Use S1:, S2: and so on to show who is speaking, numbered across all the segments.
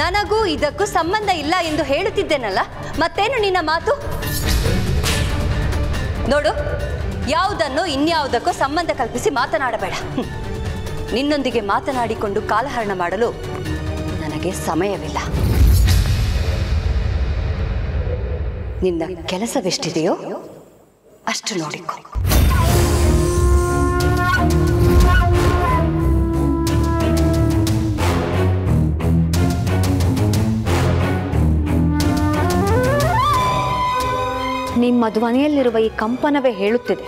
S1: ನನಗೂ ಇದಕ್ಕೂ ಸಂಬಂಧ ಇಲ್ಲ ಎಂದು ಹೇಳುತ್ತಿದ್ದೇನಲ್ಲ? ಮತ್ತೇನು ನಿನ್ನ ಮಾತು? ನೋಡು, ಯಾವುದನ್ನು ಇನ್ಯಾವುದಕ್ಕೂ ಸಂಬಂಧ ಕಲ್ಪಿಸಿ ಮಾತನಾಡಬೇಡ. ನಿನ್ನೊಂದಿಗೆ ಮಾತನಾಡಿಕೊಂಡು ಕಾಲಹರಣ ಮಾಡಲು ನನಗೆ ಸಮಯವಿಲ್ಲ. ನಿನ್ನ ಕೆಲಸವೆಷ್ಟಿದೆಯೋ ಅಷ್ಟು ನೋಡಿಕೊ.
S2: ನಿಮ್ಮ ಧ್ವನಿಯಲ್ಲಿರುವ ಈ ಕಂಪನವೇ ಹೇಳುತ್ತಿದೆ.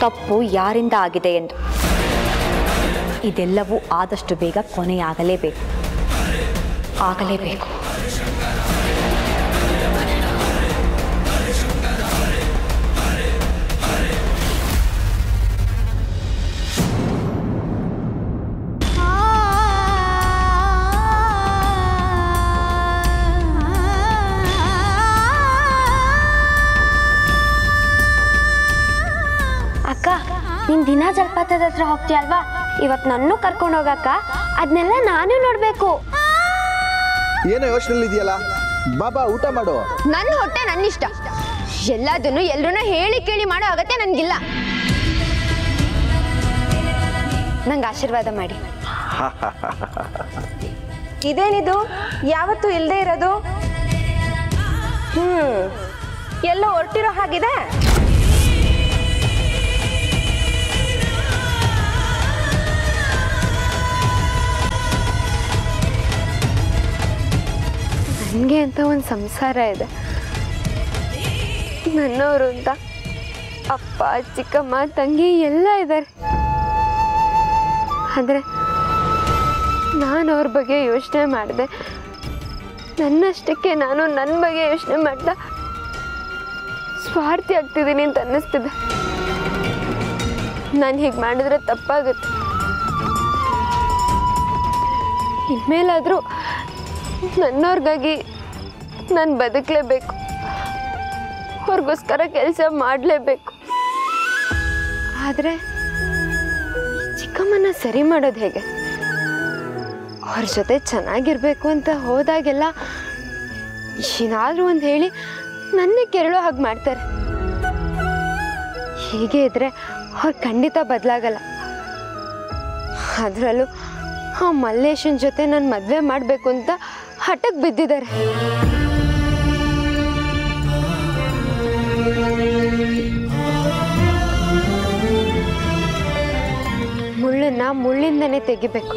S2: ತಪ್ಪು ಯಾರಿಂದ ಆಗಿದೆ ಎಂದು. ಇದೆಲ್ಲವೂ ಆದಷ್ಟು ಬೇಗ ಕೊನೆಯಾಗಲೇಬೇಕು. ಆಗಲೇಬೇಕು.
S3: ಅಕ್ಕ ನೀನ್ ದಿನ ಜಲಪಾತದ ಹತ್ರ ಹೋಗ್ತೀಯಲ್ವಾ ಇವತ್ ನನ್ನೂ ಕರ್ಕೊಂಡು ಹೋಗಕ್ಕ. ಅದನ್ನೆಲ್ಲ ನಾನು ನೋಡ್ಬೇಕು.
S4: ಏನೋ ಯೋಚನೆ ಇದೆಯಲ್ಲ? ಬಾಬಾ ಊಟ ಮಾಡು.
S3: ನನ್ನ ಹೊಟ್ಟೆ ನನ್ನ ಇಷ್ಟ ಎಲ್ಲದನ್ನು ಎಲ್ರೂ ಹೇಳಿ ಕೇಳಿ ಮಾಡೋ ಅಗತ್ಯ ನನ್ಗಿಲ್ಲ. ನಂಗೆ ಆಶೀರ್ವಾದ ಮಾಡಿ.
S5: ಇದೇನಿದು? ಯಾವತ್ತು ಇಲ್ಲದೆ ಇರೋದು? ಹ್ಮ್. ಎಲ್ಲೋ ಹೊರಟಿರೋ ಹಾಗಿದೆ?
S3: ನನಗೆ ಅಂತ ಒಂದು ಸಂಸಾರ ಇದೆ. ನನ್ನವರು ಅಂತ ಅಪ್ಪ, ಚಿಕ್ಕಮ್ಮ, ತಂಗಿ ಎಲ್ಲ ಇದ್ದಾರೆ ಆದರೆ ನಾನು ಅವ್ರ ಬಗ್ಗೆ ಯೋಚನೆ ಮಾಡಿದೆ. ನನ್ನಷ್ಟಕ್ಕೆ ನಾನು ನನ್ನ ಬಗ್ಗೆ ಯೋಚನೆ ಮಾಡ್ದ ಸ್ವಾರ್ಥಿ ಆಗ್ತಿದ್ದೀನಿ ಅಂತ ಅನ್ನಿಸ್ತಿದೆ. ನಾನು ಹೀಗೆ ಮಾಡಿದ್ರೆ ತಪ್ಪಾಗುತ್ತೆ. ಇನ್ಮೇಲಾದರೂ ನನ್ನವ್ರಿಗಾಗಿ ನಾನು ಬದುಕಲೇಬೇಕು. ಅವ್ರಿಗೋಸ್ಕರ ಕೆಲಸ ಮಾಡಲೇಬೇಕು. ಆದರೆ ಚಿಕ್ಕಮ್ಮನ ಸರಿ ಮಾಡೋದು ಹೇಗೆ? ಅವ್ರ ಜೊತೆ ಚೆನ್ನಾಗಿರ್ಬೇಕು ಅಂತ ಹೋದಾಗೆಲ್ಲ ಏನಾದರೂ ಒಂದು ಹೇಳಿ ನನ್ನೇ ಕೆರಳೋ ಹಾಗೆ ಮಾಡ್ತಾರೆ. ಹೀಗೆ ಇದ್ರೆ ಅವ್ರು ಖಂಡಿತ ಬದಲಾಗಲ್ಲ. ಅದರಲ್ಲೂ ಆ ಮಲ್ಲೇಶನ್ ಜೊತೆ ನಾನು ಮದುವೆ ಮಾಡಬೇಕು ಅಂತ ಹಠಕ್ಕೆ ಬಿದ್ದಿದ್ದಾರೆ. ಮುಳ್ಳನ್ನ ಮುಳ್ಳಿಂದನೇ ತೆಗಿಬೇಕು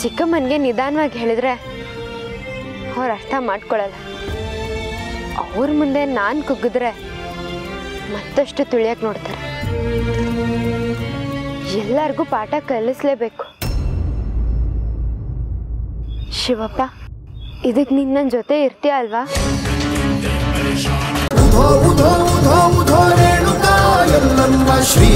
S3: ಚಿಕ್ಕಮ್ಮನಿಗೆ ನಿಧಾನವಾಗಿ ಹೇಳಿದ್ರೆ ಅವ್ರು ಅರ್ಥ ಮಾಡ್ಕೊಳ್ಳಲ್ಲ ಅವ್ರ ಮುಂದೆ ನಾನು ಕುಗ್ಗಿದ್ರೆ ಮತ್ತಷ್ಟು ತುಳಿಯಕ್ಕೆ ನೋಡ್ತಾರೆ ಎಲ್ಲರಿಗೂ ಪಾಠ ಕಲಿಸ್ಲೇಬೇಕು ಶಿವಪ್ಪ ಇದಕ್ಕೆ ನೀನು ನನ್ನ ಜೊತೆ ಇರ್ತೀಯ ಅಲ್ವಾ
S6: ಶ್ರೀ